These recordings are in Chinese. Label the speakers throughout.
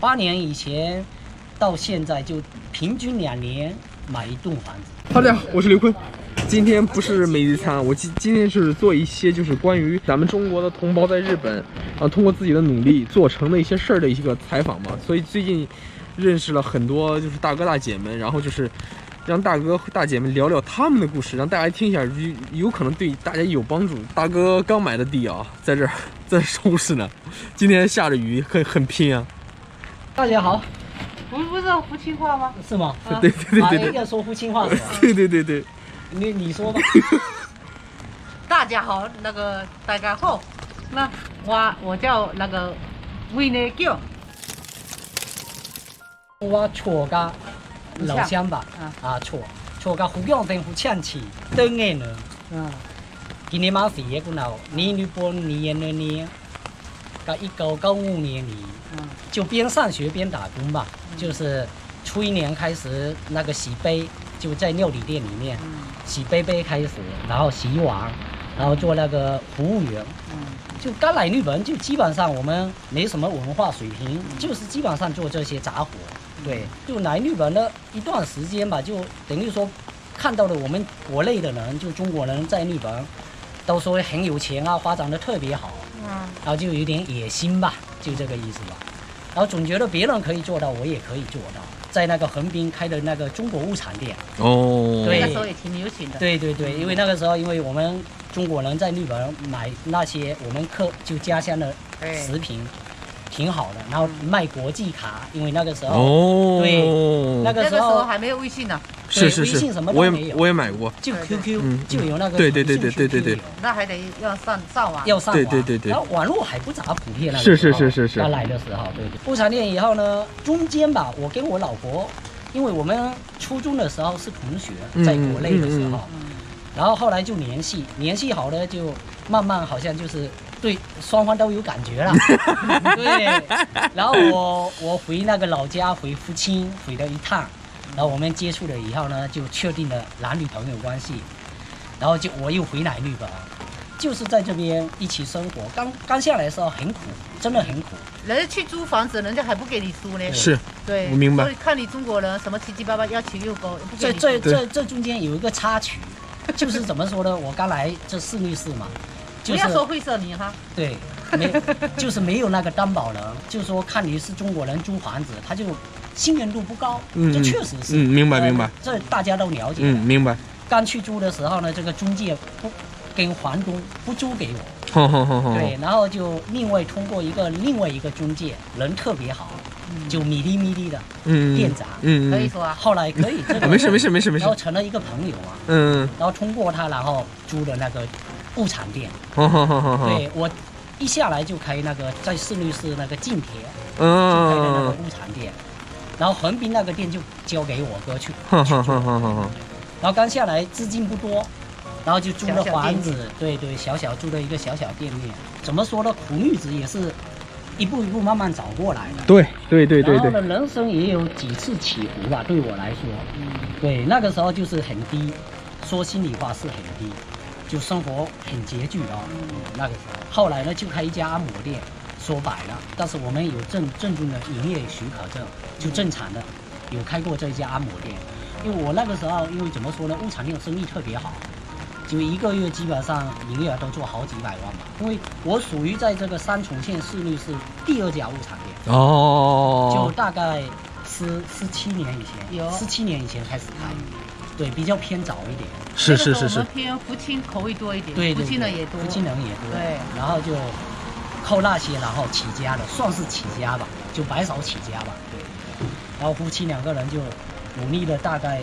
Speaker 1: 八年以前到现在就平均两年买一栋房子。
Speaker 2: 大家好，我是刘坤。今天不是每日餐，我今今天是做一些就是关于咱们中国的同胞在日本啊，通过自己的努力做成的一些事儿的一个采访嘛。所以最近认识了很多就是大哥大姐们，然后就是让大哥大姐们聊聊他们的故事，让大家听一下，有有可能对大家有帮助。大哥刚买的地啊，在这儿在收拾呢。今天下着雨，很很拼啊。
Speaker 1: 大家好，
Speaker 3: 不不是福清话吗？
Speaker 1: 是吗？
Speaker 2: 对对对对对，
Speaker 1: 要说福清话是吧？
Speaker 2: 对对对对。
Speaker 1: 你你说吧。
Speaker 3: 大家好，那个大家好，那我我叫那个维内叫。
Speaker 1: 我错噶老乡吧，啊错错噶福建政府抢起等眼呢。嗯。今年冇事嘅嗰度，年年半年二年，到一九九五年里，嗯，就边上学边打工吧，就是初一年开始那个洗杯。就在料理店里面洗杯杯开始，然后洗碗，然后做那个服务员。就刚来日本，就基本上我们没什么文化水平，就是基本上做这些杂活。对，就来日本的一段时间吧，就等于说看到了我们国内的人，就中国人在日本都说很有钱啊，发展的特别好。嗯。然后就有点野心吧，就这个意思吧。然后总觉得别人可以做到，我也可以做到。在那个横滨开的那个中国物产店
Speaker 3: 哦，对，那时候也挺流行的。
Speaker 1: 对对对，因为那个时候，因为我们中国人在日本买那些我们客就家乡的食品。挺好的，然后卖国际卡，因为那个时候，哦，对，
Speaker 3: 那个时候还没有微信呢，
Speaker 2: 是是
Speaker 1: 是，
Speaker 2: 我也我也买过，
Speaker 1: 就 QQ 就有那个，
Speaker 2: 对对对对对对对，
Speaker 3: 那还得要上上网，
Speaker 1: 要上网，
Speaker 2: 对对对对，
Speaker 1: 然后网络还不咋普遍，那
Speaker 2: 是是是是是，
Speaker 1: 刚来的时候，对对，物产店以后呢，中间吧，我跟我老婆，因为我们初中的时候是同学，在国内的时候，然后后来就联系，联系好了就慢慢好像就是。对，双方都有感觉了。对，然后我我回那个老家回福清回了一趟，然后我们接触了以后呢，就确定了男女朋友关系，然后就我又回来日本，就是在这边一起生活。刚刚下来的时候很苦，真的很苦。
Speaker 3: 人家去租房子，人家还不给你租呢。
Speaker 2: 是，
Speaker 3: 对，
Speaker 2: 我明白。
Speaker 3: 看你中国人什么七七八八要求又高，
Speaker 1: 这这这这中间有一个插曲，就是怎么说呢？我刚来这四律师嘛。
Speaker 3: 不要说会社名哈。
Speaker 1: 对，没，就是没有那个担保人，就是说看你是中国人租房子，他就信任度不高。嗯，这确实是。
Speaker 2: 嗯，明白明白。
Speaker 1: 这大家都了解。
Speaker 2: 嗯，明白。
Speaker 1: 刚去租的时候呢，这个中介不跟房东不租给我。
Speaker 2: 好好好好。
Speaker 1: 对，然后就另外通过一个另外一个中介，人特别好，就米粒米粒的店长。
Speaker 3: 嗯可以说啊。
Speaker 1: 后来可以。
Speaker 2: 没事没事没事没事。
Speaker 1: 然后成了一个朋友啊。嗯。然后通过他，然后租的那个。物产店，对我一下来就开那个在市律市那个近铁，就开的那个物产店，然后横滨那个店就交给我哥去，然后刚下来资金不多，然后就租了房子，对对，小小租了一个小小店面。怎么说呢？苦日子也是一步一步慢慢找过来的。
Speaker 2: 对对对对。
Speaker 1: 然后呢，人生也有几次起伏吧。对我来说，对那个时候就是很低，说心里话是很低。就生活很拮据啊，那个时候，后来呢就开一家按摩店，说白了，但是我们有正正宗的营业许可证，就正常的，有开过这一家按摩店。因为我那个时候，因为怎么说呢，物产店生意特别好，就一个月基本上营业额都做好几百万吧。因为我属于在这个三重县市内是第二家物产店哦，就大概十十七年以前，有十七年以前开始开。对，比较偏早一点。
Speaker 2: 是是是是。
Speaker 3: 偏福清口味多一点。
Speaker 1: 对
Speaker 3: 福清人也多。
Speaker 1: 福清人也多。
Speaker 3: 对。
Speaker 1: 然后就靠那些，然后起家的，算是起家吧，就白手起家吧。对。然后夫妻两个人就努力了大概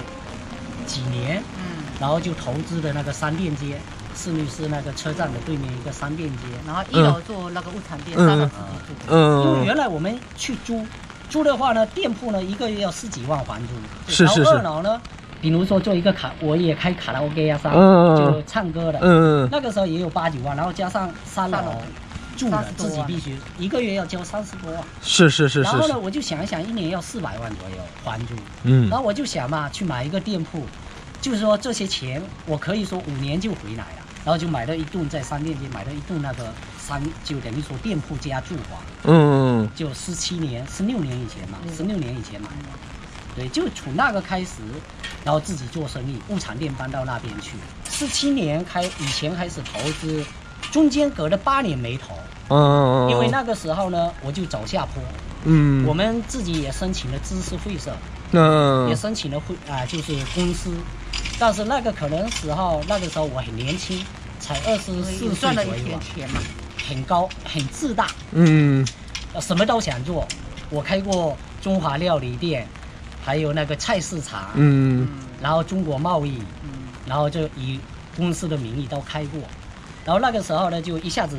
Speaker 1: 几年。嗯。然后就投资的那个商店街，市律师那个车站的对面一个商店街。
Speaker 3: 然后一楼做那个物产店，三楼自己住。嗯。
Speaker 1: 因为原来我们去租，租的话呢，店铺呢一个月要十几万还租。
Speaker 2: 是是是。
Speaker 1: 然后二楼呢？比如说做一个卡，我也开卡拉 OK 啊，啥就唱歌的，那个时候也有八九万，然后加上三楼住的，自己必须一个月要交三十多万。
Speaker 2: 是是是是。然
Speaker 1: 后呢，我就想一想，一年要四百万左右还租。嗯。然后我就想嘛，去买一个店铺，就是说这些钱我可以说五年就回来了。然后就买了一栋在商店街买了一栋那个商，就等于说店铺加住房，
Speaker 2: 嗯
Speaker 1: 就十七年、十六年以前嘛，十六年以前买的。对，就从那个开始，然后自己做生意，物产店搬到那边去。四七年开以前开始投资，中间隔了八年没投，
Speaker 2: 嗯嗯，
Speaker 1: 因为那个时候呢，我就走下坡。
Speaker 2: 嗯，
Speaker 1: 我们自己也申请了知识会社，
Speaker 2: 嗯
Speaker 1: 也申请了会啊、就是公司，但是那个可能时候那个时候我很年轻，才二十四岁
Speaker 3: 赚了一
Speaker 1: 左右啊，
Speaker 3: 点钱嘛。
Speaker 1: 很高很自大，
Speaker 2: 嗯
Speaker 1: 呃什么都想做。我开过中华料理店，还有那个菜市场，
Speaker 2: 嗯。
Speaker 1: 然后中国贸易，
Speaker 3: 嗯。
Speaker 1: 然后就以公司的名义都开过，然后那个时候呢，就一下子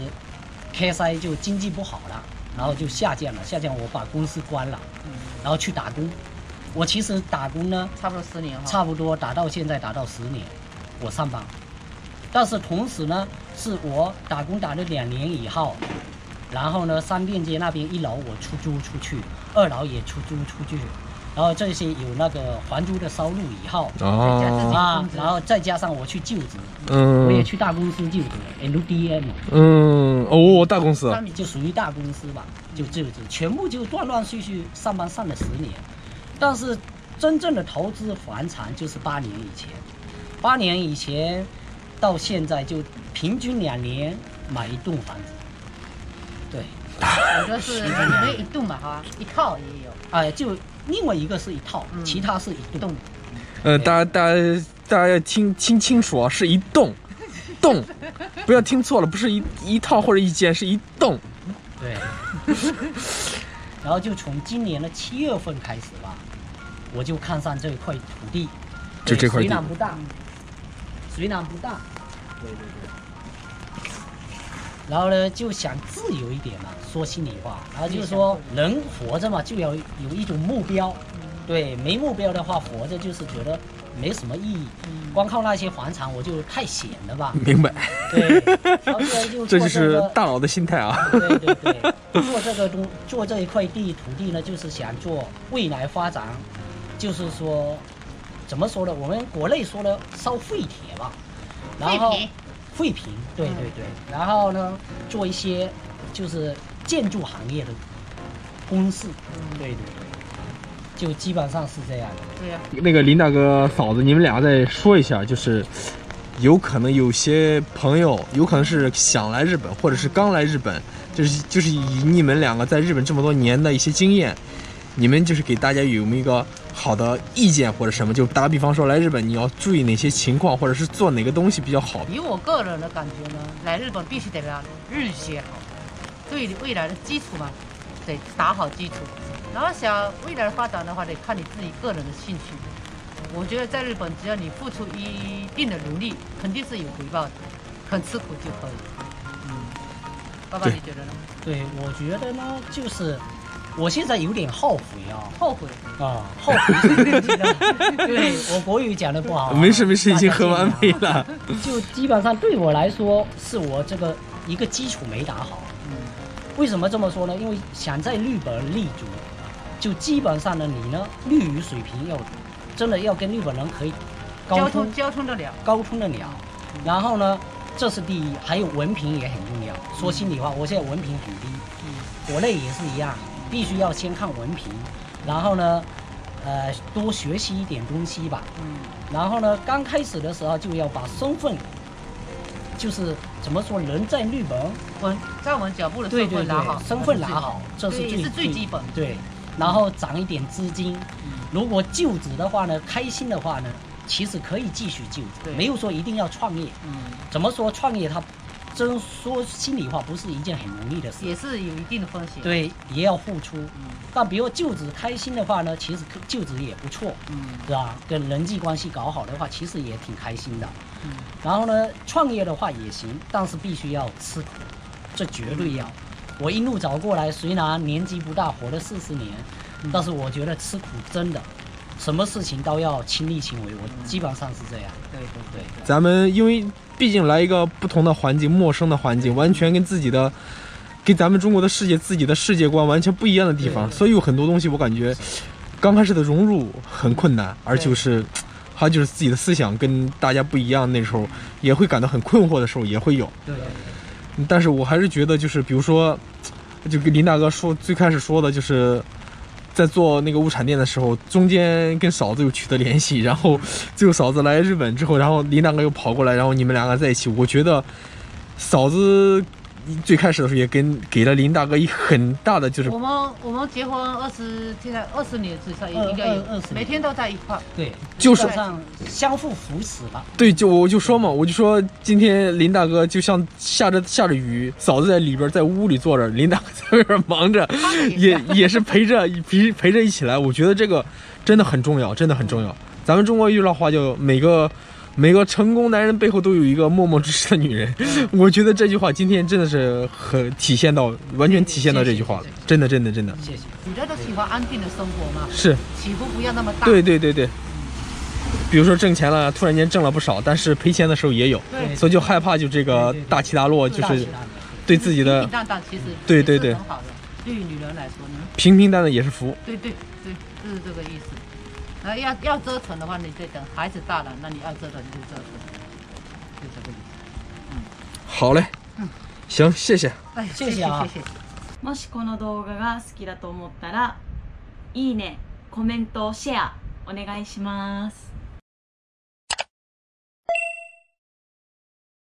Speaker 1: KSI 就经济不好了，然后就下降了，下降我把公司关了，
Speaker 3: 嗯，
Speaker 1: 然后去打工。我其实打工呢，
Speaker 3: 差不多十年哈。
Speaker 1: 差不多打到现在打到十年，我上班，但是同时呢，是我打工打了两年以后，然后呢，商店街那边一楼我出租出去，二楼也出租出去，然后这些有那个还租的收入以后。
Speaker 2: 哦，
Speaker 1: 啊然后再加上我去就职，
Speaker 2: 嗯，
Speaker 1: 我也去大公司就职，LDM
Speaker 2: 嗯哦，大公司，
Speaker 1: 就属于大公司吧，就就职，全部就断断续续上班上了十年，但是真正的投资房产就是八年以前，八年以前到现在就平均两年买一栋房子，对，
Speaker 3: 我觉得是你们一栋嘛哈，一套也有。
Speaker 1: 哎，就另外一个是一套，
Speaker 3: 嗯。
Speaker 1: 其他是一栋，
Speaker 2: 呃，大家大家大家要听听清楚啊，是一栋，栋，不要听错了，不是一一套或者一间，是一栋。
Speaker 1: 对，然后就从今年的七月份开始吧，我就看上这块土地，
Speaker 2: 就这块地。
Speaker 1: 水量不大，水量不大，对对对。然后呢，就想自由一点嘛，说心里话，然后就是说人活着嘛，就要有一种目标，对，没目标的话，活着就是觉得没什么意义，光靠那些房产我就太闲了吧，
Speaker 2: 明白，
Speaker 1: 对，然后就就
Speaker 2: 这就是
Speaker 1: 个
Speaker 2: 大佬的心态啊。
Speaker 1: 对对对，做这个东做这一块地土地呢，就是想做未来发展，就是说怎么说呢？我们国内说的烧废铁吧，然后
Speaker 3: 废品
Speaker 1: 废品，对对。对，然后呢做一些就是建筑行业的公示，对对对，就基本上是这样。的。
Speaker 3: 对呀、
Speaker 2: 那个林大哥、嫂子，你们俩再说一下，就是有可能有些朋友，有可能是想来日本，或者是刚来日本，就是就是以你们两个在日本这么多年的一些经验，你们就是给大家有没有一个好的意见或者什么？就打个比方说，来日本你要注意哪些情况，或者是做哪个东西比较好？
Speaker 3: 以我个人的感觉呢，来日本必须得把日语学好，对未来的基础嘛，得打好基础。然后想未来发展的话，得看你自己个人的兴趣。我觉得在日本，只要你付出一定的努力，肯定是有回报的，肯吃苦就可以。嗯，爸爸你觉得呢？
Speaker 1: 对，我觉得呢，就是我现在有点后悔啊。
Speaker 3: 后悔？
Speaker 1: 啊，后悔。对我国语讲的不好啊，
Speaker 2: 没事没事，已经很完美了。
Speaker 1: 就基本上对我来说，是我这个一个基础没打好。
Speaker 3: 嗯，
Speaker 1: 为什么这么说呢？因为想在日本立足，就基本上呢，你呢日语水平要真的要跟日本人可以沟通
Speaker 3: 交通交通得了。
Speaker 1: 沟通得了。然后呢，这是第一，还有文凭也很重要。说心里话，我现在文凭很低，
Speaker 3: 嗯
Speaker 1: 国内也是一样，必须要先看文凭，然后呢，呃，多学习一点东西吧。
Speaker 3: 嗯
Speaker 1: 然后呢，刚开始的时候就要把身份，就是怎么说，人在日本，
Speaker 3: 稳站稳脚步的
Speaker 1: 对对
Speaker 3: 身份拿好，
Speaker 1: 对，身份拿好，这是最
Speaker 3: 是最基本的。
Speaker 1: 对，然后涨一点资金。
Speaker 3: 嗯
Speaker 1: 如果就职的话呢，开心的话呢，其实可以继续就职，
Speaker 3: 对
Speaker 1: 没有说一定要创业。
Speaker 3: 嗯，
Speaker 1: 怎么说创业它，真说心里话，不是一件很容易的事。
Speaker 3: 也是有一定的风险。，
Speaker 1: 对，也要付出。
Speaker 3: 嗯
Speaker 1: 但比如就职开心的话呢，其实就职也不错，
Speaker 3: 嗯
Speaker 1: 是吧？跟人际关系搞好的话，其实也挺开心的。
Speaker 3: 嗯
Speaker 1: 然后呢，创业的话也行，但是必须要吃苦，这绝对要。我一路走过来，虽然年纪不大，活了四十年，
Speaker 3: 嗯
Speaker 1: 但是我觉得吃苦真的，什么事情都要亲力亲为，我基本上是这样。
Speaker 3: 对对
Speaker 1: 对，
Speaker 2: 咱们因为毕竟来一个不同的环境、陌生的环境，完全跟自己的、跟咱们中国的世界、自己的世界观完全不一样的地方，所以有很多东西我感觉刚开始的融入很困难，而就是还有就是自己的思想跟大家不一样，那时候也会感到很困惑的时候也会有。
Speaker 1: 对。
Speaker 2: 但是我还是觉得，就是比如说，就跟林大哥说最开始说的，就是在做那个物产店的时候，中间跟嫂子又取得联系，然后最后嫂子来日本之后，然后林大哥又跑过来，然后你们两个在一起，我觉得嫂子。最开始的时候也跟给了林大哥一很大的就是，
Speaker 3: 我们我们结婚二十现在二十年至少也应该有二十，每天都在一块，
Speaker 1: 对，
Speaker 2: 就是
Speaker 1: 相互扶持吧。
Speaker 2: 对，就我就说嘛，我就说今天林大哥就像下着下着雨，嫂子在里边在屋里坐着，林大哥在外边忙着，也也是陪着 陪陪着一起来。我觉得这个真的很重要，真的很重要。咱们中国有句老话叫每个。每个成功男人背后都有一个默默支持的女人，我觉得这句话今天真的是很体现到，完全体现到这句话了，真的，真的，真的。
Speaker 1: 谢谢。
Speaker 3: 女的都喜欢安定的生活吗，
Speaker 2: 是
Speaker 3: 起伏不要那么大。
Speaker 2: 对对对对。比如说挣钱了，突然间挣了不少，但是赔钱的时候也有，所以就害怕就这个大起大落，就是对自己的。
Speaker 3: 平平淡淡其实
Speaker 2: 对对对，
Speaker 3: 很好的。对于女人来说呢，
Speaker 2: 平平淡淡也是福。
Speaker 3: 对对对，就是这个意思。呃要要折腾的话，你就等孩子大了，那你要折腾就折腾，就这个意思。嗯，
Speaker 2: 好嘞。嗯，行，谢谢。
Speaker 1: 哎，谢谢啊。
Speaker 4: もしこの動画が好きだと思ったら、いいね、コメント、シェアお願いします。